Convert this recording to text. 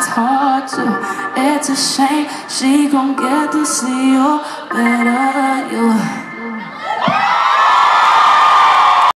it's hard to, it's a shame. She gon' get to see you better.